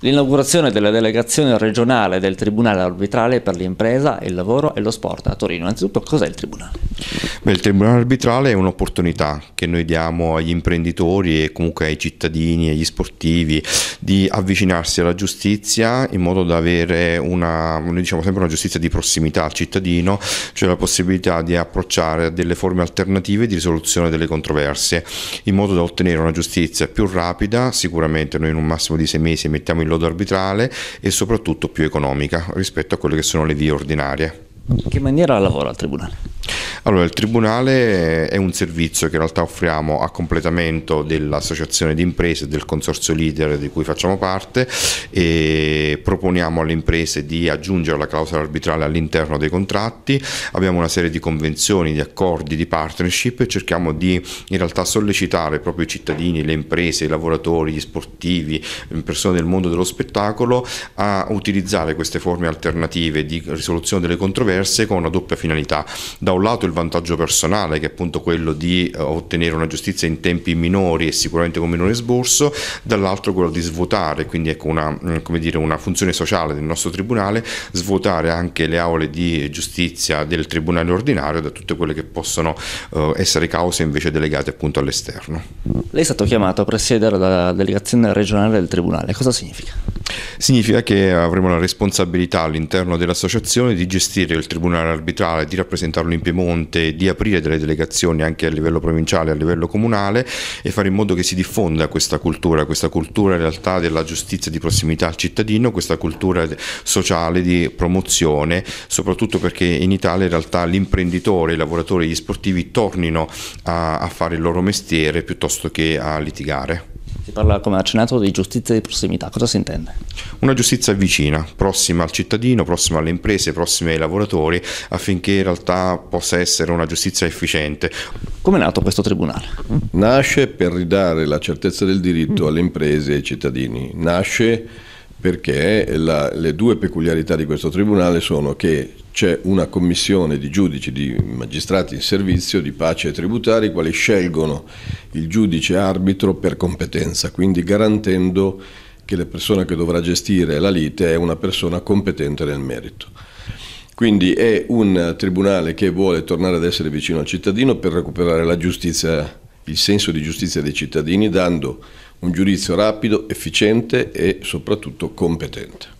L'inaugurazione della delegazione regionale del Tribunale arbitrale per l'impresa, il lavoro e lo sport a Torino. Innanzitutto, cos'è il Tribunale? Beh, il Tribunale arbitrale è un'opportunità che noi diamo agli imprenditori e comunque ai cittadini, agli sportivi, di avvicinarsi alla giustizia in modo da avere una, diciamo sempre una giustizia di prossimità al cittadino, cioè la possibilità di approcciare delle forme alternative di risoluzione delle controversie, in modo da ottenere una giustizia più rapida, sicuramente noi in un massimo di sei mesi mettiamo in lodo arbitrale e soprattutto più economica rispetto a quelle che sono le vie ordinarie. In che maniera lavora il Tribunale? Allora, il Tribunale è un servizio che in realtà offriamo a completamento dell'associazione di imprese, del consorzio leader di cui facciamo parte e proponiamo alle imprese di aggiungere la clausola arbitrale all'interno dei contratti, abbiamo una serie di convenzioni, di accordi, di partnership e cerchiamo di in realtà sollecitare proprio i cittadini, le imprese, i lavoratori, gli sportivi, persone del mondo dello spettacolo a utilizzare queste forme alternative di risoluzione delle controversie con una doppia finalità. Da un lato il vantaggio personale che è appunto quello di eh, ottenere una giustizia in tempi minori e sicuramente con minore sborso, dall'altro quello di svuotare, quindi ecco una, mm, dire, una funzione sociale del nostro tribunale, svuotare anche le aule di giustizia del tribunale ordinario da tutte quelle che possono uh, essere cause invece delegate appunto all'esterno. Lei è stato chiamato a presiedere la delegazione regionale del tribunale, cosa significa? Significa che avremo la responsabilità all'interno dell'associazione di gestire il tribunale arbitrale, di rappresentarlo in Piemonte, di aprire delle delegazioni anche a livello provinciale a livello comunale e fare in modo che si diffonda questa cultura, questa cultura in realtà della giustizia di prossimità al cittadino, questa cultura sociale di promozione, soprattutto perché in Italia in realtà l'imprenditore, i lavoratori gli sportivi tornino a, a fare il loro mestiere piuttosto che a litigare. Parla, come accennato, di giustizia di prossimità. Cosa si intende? Una giustizia vicina, prossima al cittadino, prossima alle imprese, prossima ai lavoratori, affinché in realtà possa essere una giustizia efficiente. Come è nato questo tribunale? Nasce per ridare la certezza del diritto alle imprese e ai cittadini. Nasce perché la, le due peculiarità di questo tribunale sono che c'è una commissione di giudici, di magistrati in servizio di pace e tributari, i quali scelgono il giudice arbitro per competenza, quindi garantendo che la persona che dovrà gestire la lite è una persona competente nel merito. Quindi è un tribunale che vuole tornare ad essere vicino al cittadino per recuperare la giustizia, il senso di giustizia dei cittadini, dando un giudizio rapido, efficiente e soprattutto competente.